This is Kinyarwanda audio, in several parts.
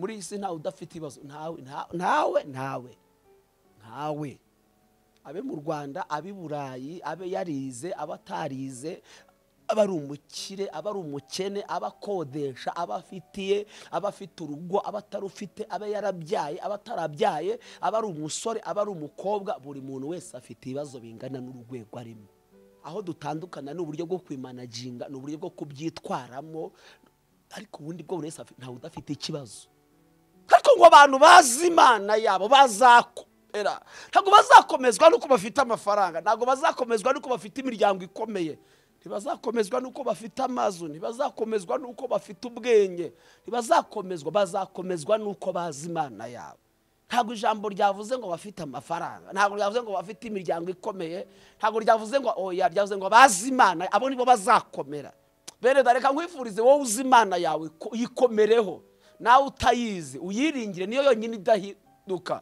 muri iyi si ntawe udafite ibibazo. Ntawe nta- ntawe ntawe. Ntawe. Abe mu rwanda abe i burayi abe yarize aba atarize aba ari umukire aba ari umukene aba akodesha aba afitiye aba afite urugo aba atarufite aba yarabyaye aba atarabyaye aba ari umusore aba ari umukobwa buri muntu wese afite ibibazo bingana n'urwego arimo. Aho dutandukana ni uburyo bwo kwimanaginga ni uburyo bwo kubyitwaramo ariko ubundi bwo buri wese ntawe udafite ikibazo. Ariko ngo abantu bazi imana yabo bazakomera ntabwo bazakomezwa n'uko bafite amafaranga ntabwo bazakomezwa n'uko bafite imiryango ikomeye. Ntibazakomezwa n'uko bafite amazu ntibazakomezwa n'uko bafite ubwenge. Ntibazakomezwa bazakomezwa n'uko bazi imana yabo. Ntabwo ijambo ryavuze ngo bafite amafaranga ntabwo ryavuze ngo bafite imiryango ikomeye ntabwo ryavuze ngo oya ryavuze ngo bazi imana abo nibo bazakomera. Bene reka nkwifurize wowe uzi imana yawe ko yikomereho. Nawe utayizi uyiringire niyo yonyine idahinduka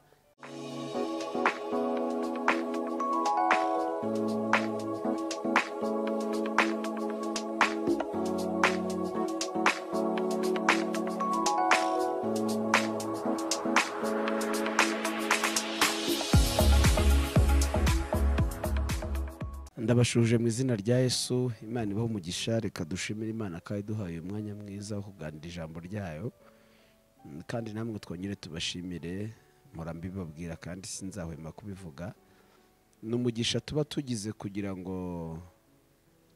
ndabashuje mu izina rya yesu imana ibaho umugisha reka dushimire imana kandi duhaye umwanya mwiza wo kuganira ijambo ryayo. Kandi namwe twongere tubashimire mpora mbibabwira kandi sinzahwema kubivuga. Ni umugisha tuba tugize kugira ngo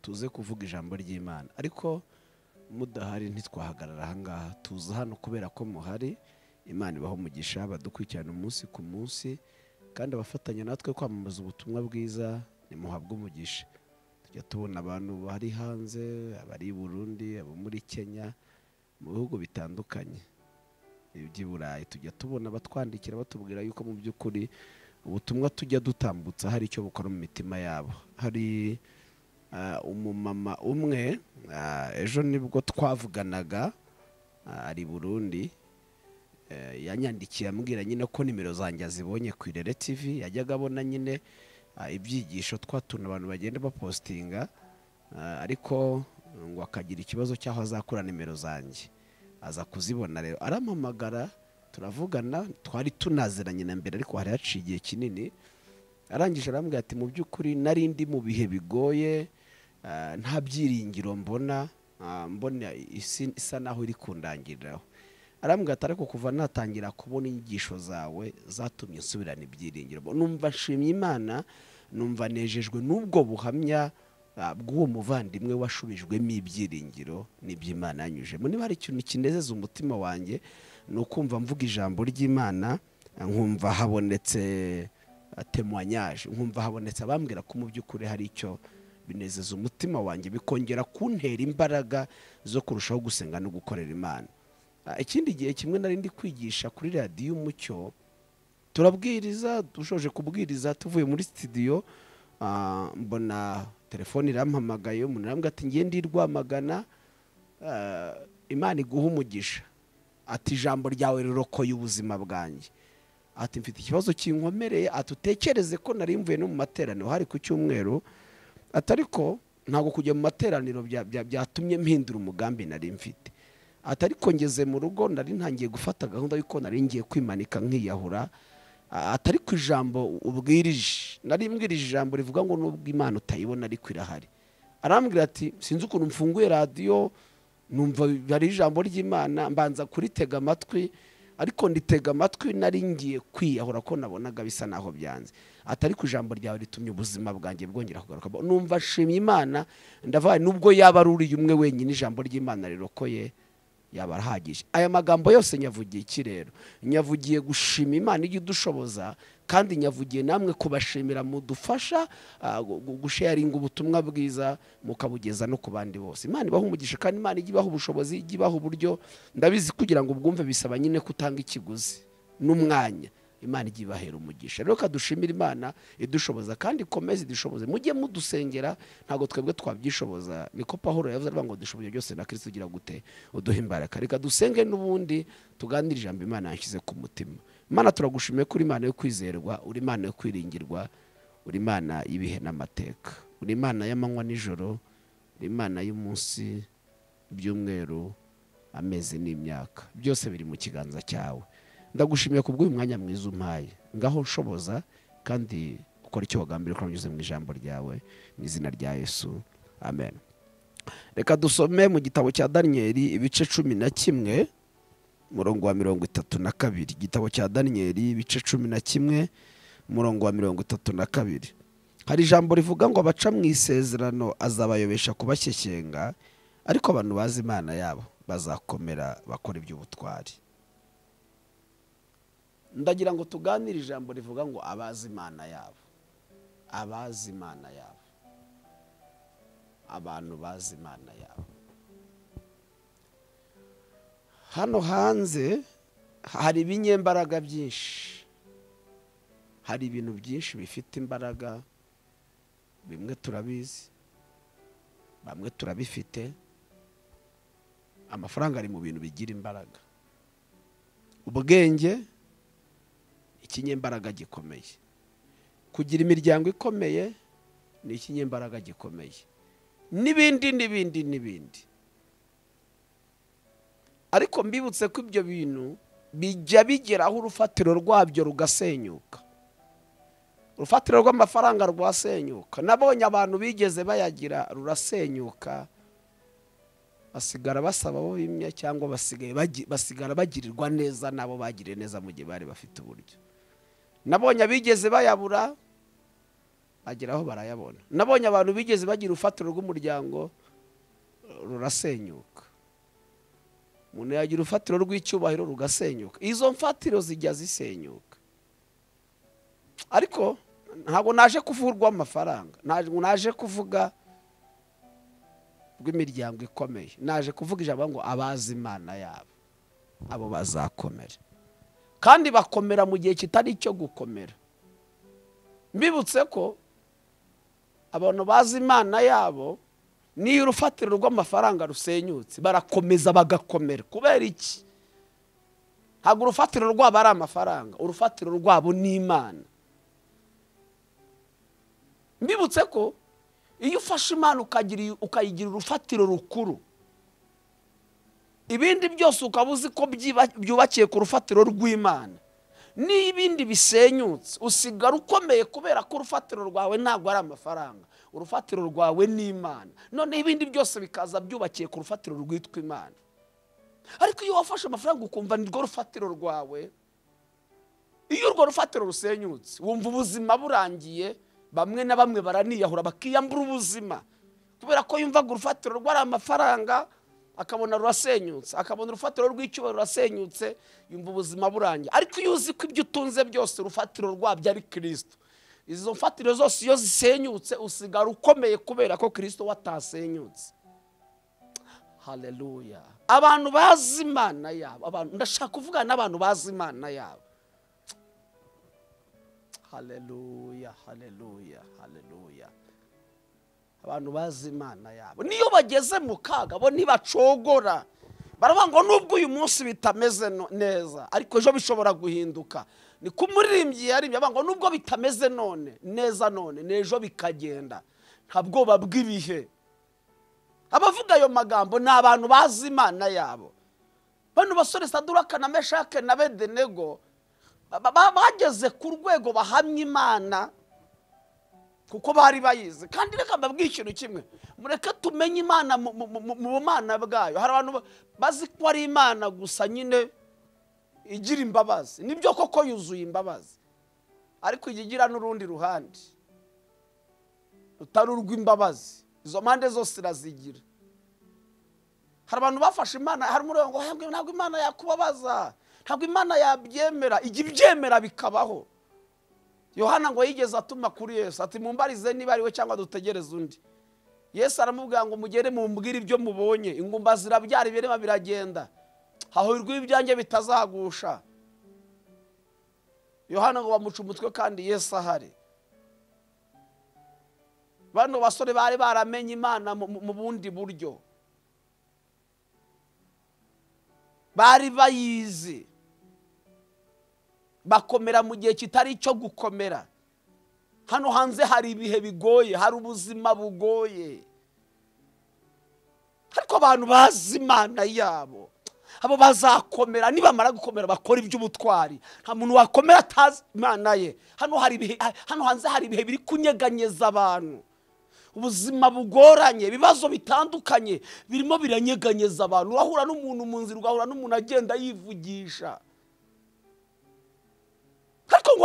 tuze kuvuga ijambo ry'imana. Ariko mudahari ntitwahagarara ahangaha tuza hano kubera ko muhari. Imana ibaho umugisha badukurikirana umunsi ku munsi kandi abafatanya natwe kwamamaza ubutumwa bwiza nimuhabwe umugisha. Tujya tubona abantu bari hanze abari i burundi abo muri kenya mu bihugu bitandukanye. Iby'i burayi tujya tubona abatwandikira batubwira yuko mu by'ukuri ubutumwa tujya dutambutsa hari icyo bukora mu mitima yabo. Hari ah, umumama umwe ah, ejo ni bwo twavuganaga ah, ari burundi yanyandikiye ambwira nyine ko nimero zanjye azibonye ku irere tv yajyaga abona nyine ibyigisho twatuntu abantu bagenda bapositinga ariko ngo akagira ikibazo cy'aho azakura nimero zanjye. Aza kuzibona rero. Arampamagara turavugana twari tunaziranye na mbere ariko hari haciye igihe kinini. Arangije arambwira ati mu by'ukuri nari ndi mu bihe bigoye ah, nta byiringiro mbona ah, mbona isi isa naho iri kundangiriraho. Arambwira ati ariko kuva natangira kubona inyigisho zawe zatumye nsubirana ibyiringiro. Numva nshimye imana numva nejejwe n'ubwo buhamya bw'uwo muvandimwe washubijwemo ibyiringiro n'iby'imana yanyujemo. Niba hari ikintu kinezeza umutima wanjye ni ukumva mvuga ijambo ry'imana ah, nkumva habonetse temuwanyaje nkumva habonetse abambwira ko mu by'ukuri hari icyo binezeza umutima wanjye bikongera kuntera imbaraga zo kurushaho gusenga no gukorera imana. Ah, ikindi gihe kimwe nari ndi kwigisha kuri radiyo umucyo turabwiriza dushoje kubwiriza tuvuye muri sitidiyo ah, mbona telefone irampamagaye umuntu arambwira ati ngiye ndi rwamagana ah, imana iguha umugisha. Ati ijambo ryawe rirokoye ubuzima bwanjye. Ati mfite ikibazo kinkomereye. Ati utekereze ko nari mvuye no mu materaniro? Hari ku cyumweru ati ariko ntabwo kujya mu materaniro bya- bya- byatumye mpindura umugambi nari mfite. Ati ariko ngeze mu rugo nari ntangiye gufata gahunda y'uko nari ngiye kwimanika nkiyahura. Ah, ati ariko ijambo ubwirije. Nari mbwirije ijambo rivuga ngo nubwo imana utayibona ariko irahari. Arambwira ati sinzi ukuntu mfunguye radiyo numva hari ijambo ry'imana mbanza kuritega amatwi ariko nditega amatwi nari ngiye kwiyahura ko nabonaga bisa naho byanze. Ati ariko ijambo ryawe ritumye ubuzima bwanjye bwongera kugaruka. Numva nshimye imana ndavuga nubwo yaba ari uriya umwe wenyine ijambo ry'imana rirokoye yaba arahagije. Aya magambo yose nyavugiye iki rero? Nyavugiye gushima imana ijya idushoboza kandi nyavugiye namwe kubashimira mudufasha ah, gu- gu- gusharinga ubutumwa bwiza mukabugeza no ku bandi bose. Imana ibaha umugisha kandi imana ijya ibaha ubushobozi ijya ibaha uburyo ndabizi kugira ngo ubwumve bisaba nyine kutanga ikiguzi n'umwanya. Imana ijya ibahera umugisha. Rero kadushimira imana idushoboza kandi ikomeze idushoboze. Mujye mudusengera ntabwo twebwe twabyishoboza. Niko pahuro yavuze aravuga ngo dushoboye byose na kirisito ugira gute? Uduhe imbaraga. Reka dusenge n'ubundi tuganire ijambo imana yashyize ku mutima. Imana turagushimiye ko uri imana yo kwizerwa uri imana yo kwiringirwa uri imana y'ibihe n'amateka. Uri imana y'amanywa n'ijoro uri imana y'umunsi ibyumweru amezi n'imyaka. Byose biri mu kiganza cyawe. Ndagushimiye ku bw'uyu mwanya mwiza umpaye. Ngaho nshoboza kandi ukora icyo wagambiriye ko unyuze mu ijambo ryawe mu izina rya yesu. Amen. Reka dusome mu gitabo cya daniyeli ibice cumi na kimwe. Umurongo wa mirongo itatu na kabiri. Igitabo cya daniyeli ibice cumi na kimwe umurongo wa mirongo itatu na kabiri. Hari ijambo rivuga ngo abaca mu isezerano azabayobesha kubashyekenga ariko abantu bazi imana yabo bazakomera bakora iby'ubutwari. Ndagira ngo tuganire ijambo rivuga ngo abazi imana yabo. Abazi imana yabo. Abantu bazi imana yabo. Hano hanze hari ibinyembaraga byinshi. Hari ibintu byinshi bifite imbaraga bimwe turabizi bamwe turabifite. Amafaranga ari mu bintu bigira imbaraga. Ubwenge ikinyembaraga gikomeye. Kugira imiryango ikomeye ni ikinyembaraga gikomeye. N'ibindi n'ibindi n'ibindi. Ariko mbibutse ko ibyo bintu bijya bigeraho urufatiro rwabyo rugasenyuka. Urufatiro rw'amafaranga rwasenyuka. Nabonye abantu bigeze bayagira rurasenyuka. Basigara basaba abo bimye cyangwa basigaye basigara bagirirwa neza n'abo bagiriye neza mu gihe bari bafite uburyo. Nabonye abigeze bayabura bagera aho barayabona. Nabonye abantu bigeze bagira urufatiro rw'umuryango rurasenyuka. Umuntu yagira urufatiro rw'icyubahiro rugasenyuka. Izo mfatiro zijya zisenyuka. Ariko ntabwo naje kuvuga urw'amafaranga ntabwo naje kuvuga rw'imiryango ikomeye. Naje kuvuga ijambo ngo abazi imana yabo. Abo bazakomera kandi bakomera mu gihe kitari icyo gukomera. Mbibutse ko abantu bazi imana yabo niyo urufatiro rw'amafaranga rusenyutse barakomeza bagakomera. Kubera iki? Ntabwo urufatiro rwabo ari amafaranga urufatiro rwabo ni imana. Mbibutse ko iyo ufashe imana ukayigira urufatiro rukuru ibindi byose ukaba uzi ko byubakiye ku rufatiro rw'imana. N'iyo ibindi bisenyutse usigara ukomeye kubera ko urufatiro rwawe ntabwo ari amafaranga. Urufatiro rwawe ni imana noneho ibindi byose bikaza byubakiye ku rufatiro rwitwa imana. Ariko iyo wafashe amafaranga ukumva ni rwo rufatiro rwawe iyo urwo rufatiro rusenyutse wumva ubuzima burangiye bamwe na bamwe baraniyahura bakiyambura ubuzima. Kubera ko yumvaga urufatiro rwari amafaranga akabona rurasenyutse akabona urufatiro rw'icyubahiro rurasenyutse yumva ubuzima burangiye ariko iyo uzi ko ibyo utunze byose urufatiro rwabyo ari kirisito izo mfatiro zose iyo zisenyutse usigara ukomeye kubera ko kirisito watasenyutse. Haleluya abantu bazi imana yabo. Ndashaka kuvugana n'abantu bazi imana yabo. Haleluya haleluya haleluya abantu bazi imana yabo. Niyo bageze mu kaga bo ntibacogora. Baravuga ngo nubwo uyu munsi bitameze neza ariko ejo bishobora guhinduka. Ni ku muririmbyi yaririmbye avuga ngo nubwo bitameze none neza none n'ejo bikagenda. Nta bwoba bw'ibihe. Abavuga ayo magambo ni abantu bazi imana yabo. Bano basore saduraka na meshake na bedenego ba- ba- bageze ku rwego bahamya imana. Kuko bari bayizi. Kandi reka mbabwire ikintu kimwe. Mureke tumenye imana mu- bumana bwayo. Hari abantu ba- bazi ko ari imana gusa nyine igira imbabazi. Nibyo koko yuzuye imbabazi? Ariko igira n'urundi ruhande. Rutari urw'imbabazi. Izo mpande zose irazigira. Hari abantu bafashe imana hari umuriro ngo "Hembwe, ntabwo imana yakubabaza. Ntabwo imana yabyemera. Ijya ibyemera bikabaho. Yohana ngo yigeze atuma kuri yesu ati mumbarize niba ari we cyangwa dutegereze undi. Yesu aramubwira ngo mugere mumbwire ibyo mubonye. Ingumba zirabyara ibirema biragenda. Hahirwa ibyanjye bitazagusha. Yohana ngo bamuca umutwe kandi yesu ahari. Bano basore bari baramenye imana mu bundi buryo. Bari bayizi. Bakomera mu gihe kitari icyo gukomera. Hano hanze hari ibihe bigoye hari ubuzima bugoye. Ariko abantu bazi imana yabo. Abo bazakomera nibamara gukomera bakora iby'ubutwari. Nta muntu wakomera atazi imana ye. Hano hari hano hanze hari ibihe biri kunyeganyeza abantu. Ubuzima bugoranye ibibazo bitandukanye birimo biranyeganyeza abantu. Urahura n'umuntu mu nzira ugahura n'umuntu agenda yivugisha.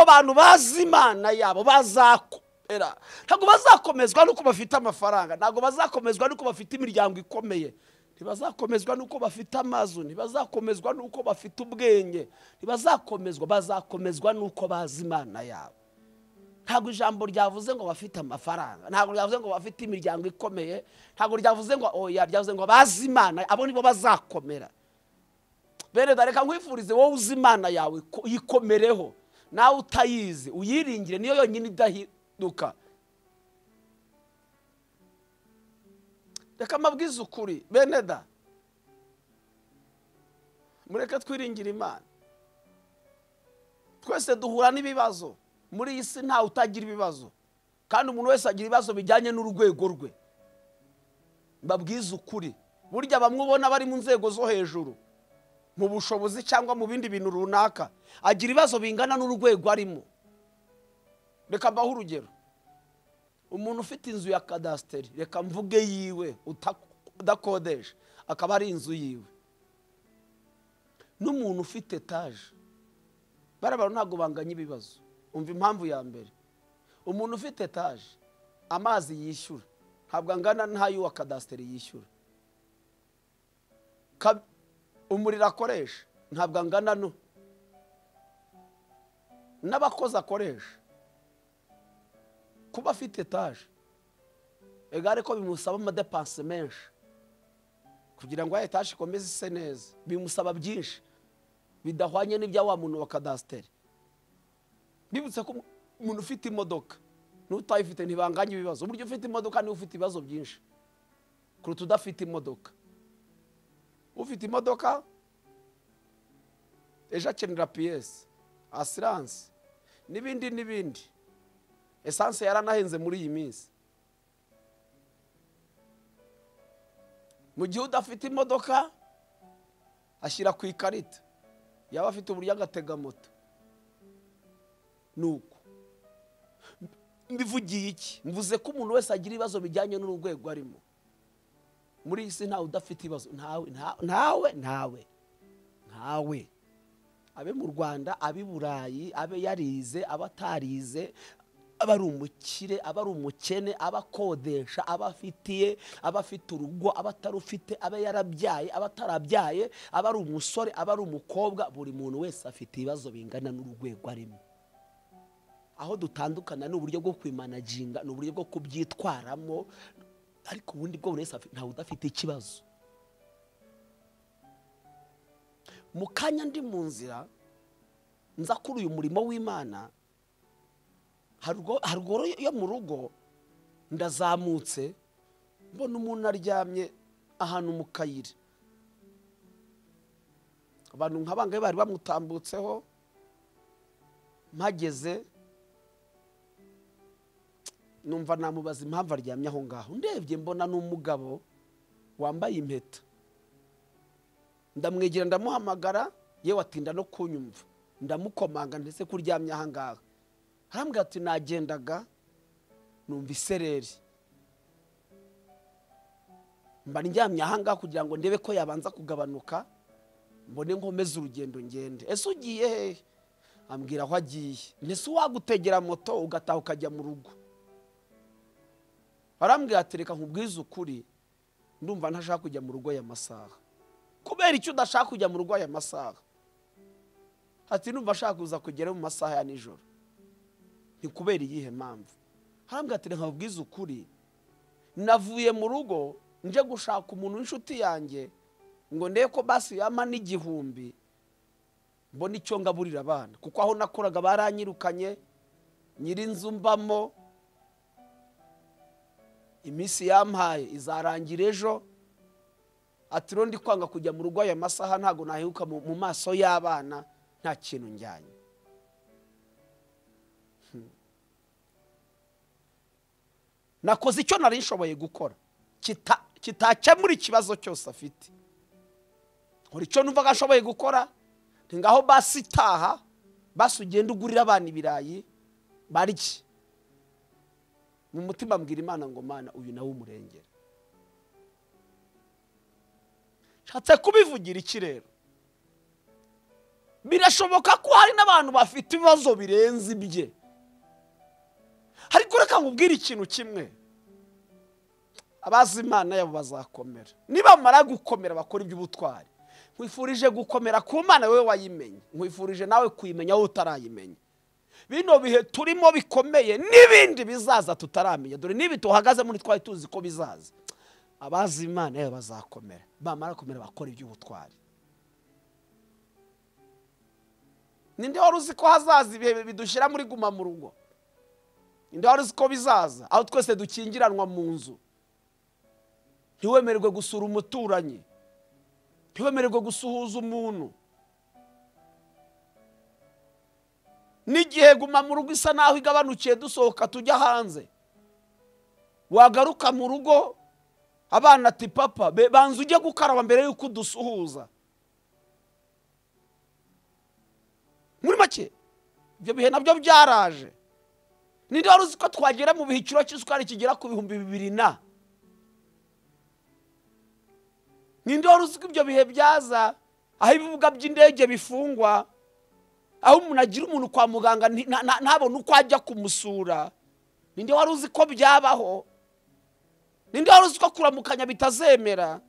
Abantu bazi imana yabo bazakomera. Ntabwo bazakomezwa n'uko bafite amafaranga ntabwo bazakomezwa n'uko bafite imiryango ikomeye. Ntibazakomezwa n'uko bafite amazu ntibazakomezwa n'uko bafite ubwenge ntibazakomezwa bazakomezwa n'uko bazi imana yabo. Ntabwo ijambo ryavuze ngo bafite amafaranga ntabwo ryavuze ngo bafite imiryango ikomeye ntabwo ryavuze ngo oya ryavuze ngo bazi imana abo nibo bazakomera. Bene reka nkwifurize wowe uzi imana yawe ko- yikomereho. Nawe utayizi uyiringire niyo yonyine idahinduka reka amabwize ukuri bene da. Mureke twiringire imana. Twese duhura n'ibibazo. Muri iyi si ntawe utagira ibibazo. Kandi umuntu wese agira ibibazo bijyanye n'urwego rwe. Mbabwize ukuri. Burya bamwe ubona bari mu nzego zo hejuru. Mu bushobozi cyangwa mu bindi bintu runaka. Agira ibibazo bingana n'urwego arimo. Reka mbaho urugero. Umuntu ufite inzu ya kadasiteri reka mvuge yiwe udakodesha akaba ari inzu yiwe. N'umuntu ufite etaje bariya bantu ntabwo banganya ibibazo. Umva impamvu ya mbere. Umuntu ufite etaje amazi yishyura. Ntabwo angana n'ay'uwa kadasiteri yishyura. Umuriro akoresha. Ntabwo angana no. N'abakozi akoresha. Kuba afite etaje egare ko bimusaba amadepanse menshi. Kugira ngo etaje ikomeze ise neza. Bimusaba byinshi. Bidahwanye n'ibya wa muntu wa kadasiteri. Bibutse ko umuntu ufite imodoka n'utayifite ntibanganye ibibazo. Uburyo ufite imodoka ni we ufite ibibazo byinshi. Kuruta udafite imodoka. Ufite imodoka? Ejo akenera piyesi asiranse n'ibindi n'ibindi. Esanse yaranahenze muri iyi minsi. Mu gihe udafite imodoka ashyira ku ikarita. Yaba afite uburyo agatega moto. Ni uko mbivugiye iki? Mvuze ko umuntu wese agira ibibazo bijyanye n'urwego arimo. Muri iyi si ntawe udafite ibibazo. Ntawe nta- ntawe ntawe. Ntawe. Abe mu rwanda abe i burayi abe yarize aba atarize aba ari umukire aba ari umukene aba akodesha aba afitiye aba afite urugo aba atarufite aba yarabyaye aba atarabyaye aba ari umusore aba ari umukobwa buri muntu wese afite ibibazo bingana n'urwego arimo. Aho dutandukana ni uburyo bwo kwimanaginga ni uburyo bwo kubyitwaramo ariko ubundi bwo buri wese ntawe udafite ikibazo. Mu kanya ndi mu nzira nza kuri uyu murimo w'imana haruguru yo mu rugo ndazamutse mbona umuntu aryamye ahantu mu kayira. Abantu nka bangahe bari bamutambutseho? Mpageze numva namubaza impamvu aryamye aho ngaho. Ndebye mbona ni umugabo wambaye impeta. Ndamwegera ndamuhamagara yewe atinda no kunyumva. Ndamukomanga ndetse ko uryamye aha ngaha. Arambwira ati nagendaga numva isereri. Mba ndyamye aha ngaha kugira ngo ndebe ko yabanza kugabanuka mbone nkomeze urugendo ngende. Ese ugiye hehe ambwira aho agiye. Ndetse wagutegera moto ugataha ukajya mu rugo. Arambwira ati reka nkubwize ukuri. Ndumva ntashaka kujya mu rugo aya masaha. Kubera icyo udashaka kujya mu rugo aya masaha? Ati numva ashaka kuza kugera mu masaha ya nijoro. Ni kubera iyihe mpamvu? Arambwira ati reka nkubwize ukuri. Navuye mu rugo nje gushaka umuntu w'inshuti yanjye ngo ndebe ko basi yama n'igihumbi mbona icyo ngaburira abana. Kuko aho nakoraga baranyirukanye nyir'inzu mbamo iminsi yampaye izarangira ejo ati ndi kwanga kujya mu rugo aya masaha ntabwo naheruka mu maso y'abana nta kintu njyanye. Hmm. nakoze icyo nari nshoboye gukora. Kita- kitakemura ikibazo cyose afite. Nkora icyo numvaga ashoboye gukora ngaho basi itaha basi ugenda ugurira abana ibirayi barye. Mu mutima mbwira imana ngo mana uyu nawe umurengere nshatse kubivugira iki rero? Birashoboka ko hari n'abantu bafite ibibazo birenze ibye. Ariko reka nkubwire ikintu kimwe. Abazi imana yabo bazakomera. Nibamara gukomera bakora iby'ubutwari. Nkwifurije gukomera ku mana wowe wayimenye. Nkwifurije nawe kuyimenya wowe utarayimenya bino bihe turimo bikomeye n'ibindi bizaza tutaramenya dore n'ibi tuhagaze muri twari tuzi ko bizaza. Abazi imana yabo bazakomera. Bamara kumera bakora iby'ubutwari. Ninde wari uzi ko hazaza ibihe bidushyira muri guma mu rugo? Ninde wari uzi ko bizaza? Aho twese dukingiranwa mu nzu. Ntiwemererwe gusura umuturanyi. Ntiwemererwe gusuhuza umuntu. N'igihe guma mu rugo isa naho igabanukiye dusohoka tujya hanze. Wagaruka mu rugo abana ati papa banza ujye gukaraba mbere y'uko udusuhuza. Muri make ibyo bihe na byo byaraje. Ninde wari uzi ko twagera mu bihe ikiro cy'isukari kigera ku bihumbi bibiri na? Ninde wari uzi ko ibyo bihe byaza? Aho ibibuga by'indege bifungwa? Aho umuntu agira umuntu kwa muganga ntabone uko ajya kumusura. Ninde wari uzi ko byabaho? Ninde wari uzi ko kuramukanya bitazemera?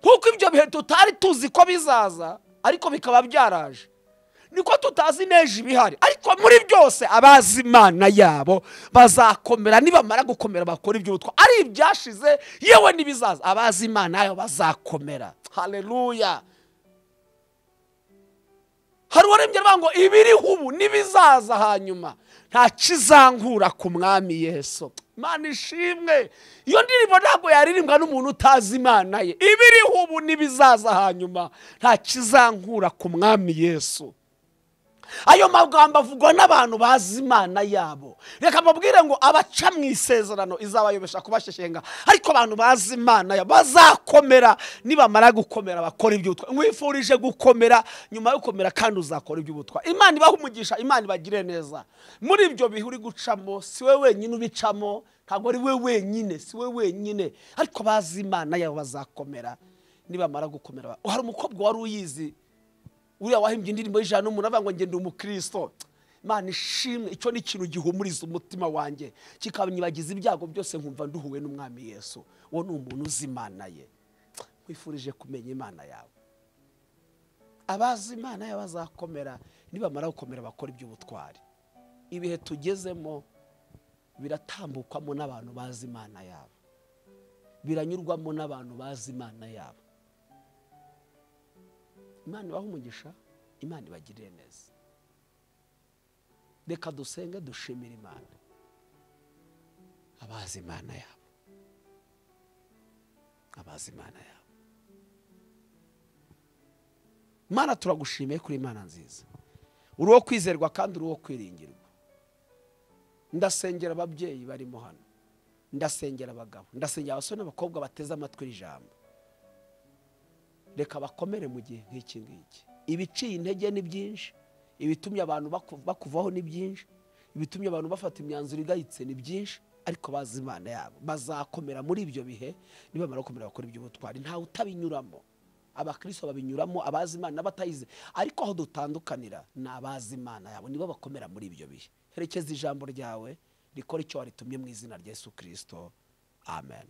Nk'uko ibyo bihe tutari tuzi ko bizaza ariko bikaba byaraje. Niko tutazi neje ibihari. Ariko muri byose abazi imana yabo bazakomera nibamara gukomera bakora iby'ubutwa ari ibyashize yewe n'ibizaza. Abazi imana yabo bazakomera. Hareruya hari uwarembye ngo ibiriho ubu n'ibizaza hanyuma. Nta kizankura ku mwami yesu. Imana ishimwe. Iyo ndirimbo ntabwo yaririmbwa n'umuntu utazi imana ye. Ibiriho ubu n'ibizaza hanyuma. Nta kizankura ku mwami yesu. Ayo magambo avugwa n'abantu bazi imana yabo. Reka mbabwire ngo abaca mu isezerano izabayobesha kubasheshenga. Ariko abantu bazi imana yabo bazakomera. Nibamara gukomera bakora iby'ubutwa. Nkwifurije gukomera nyuma yo gukomera kandi uzakora iby'ubutwa. Imana ibaha umugisha imana ibagire neza. Muri ibyo bihe uri gucamo si we wenyine ubicamo ntabwo ari we wenyine si we wenyine. Ariko bazi imana yabo bazakomera. Nibamara gukomera hari umukobwa wari uyizi uriya wahimbye indirimbo y'ijana n'umuntu avuga ngo ngende umukristo. Imana ishimwe icyo ni ikintu gihumuriza umutima wanjye. Kikanyibagiza ibyago byose nkumva nduhuwe n'umwami yesu. Uwo ni umuntu uzi imana ye. Wifurije kumenya imana yawe. Abazi imana yawe bazakomera nibamara gukomera bakora iby'ubutwari. Ibihe tugezemo biratambukwamo n'abantu bazi imana yabo. Biranyurwamo n'abantu bazi imana yabo. Imana ibaha umugisha imana ibagirire neza. Reka dusenge dushimire imana. Abazi imana yabo. Abazi imana yabo. Imana turagushimiye kuri imana nziza. Uri uwo kwizerwa kandi uri uwo kwiringirwa. Ndasengera ababyeyi barimo hano. Ndasengera abagabo. Ndasengera abasore n'abakobwa bateze amatwi ijambo reka bakomere mu gihe nk'iki ngiki. Ibiciye intege ni byinshi ibitumye abantu bakuvaho ni byinshi ibitumye abantu bafata imyanzuro igayitse ni byinshi ariko bazi imana yabo. Bazakomera muri ibyo bihe nibamara gukomera bakora iby'ubutwari. Ntawe utabinyuramo. Abakristo babinyuramo abazi imana n'abatayizi. Ariko aho dutandukanira ni abazi imana yabo. Nibo bakomera muri ibyo bihe. Herekeza ijambo ryawe rikora icyo waritumye mu izina rya Yesu kirisito amen.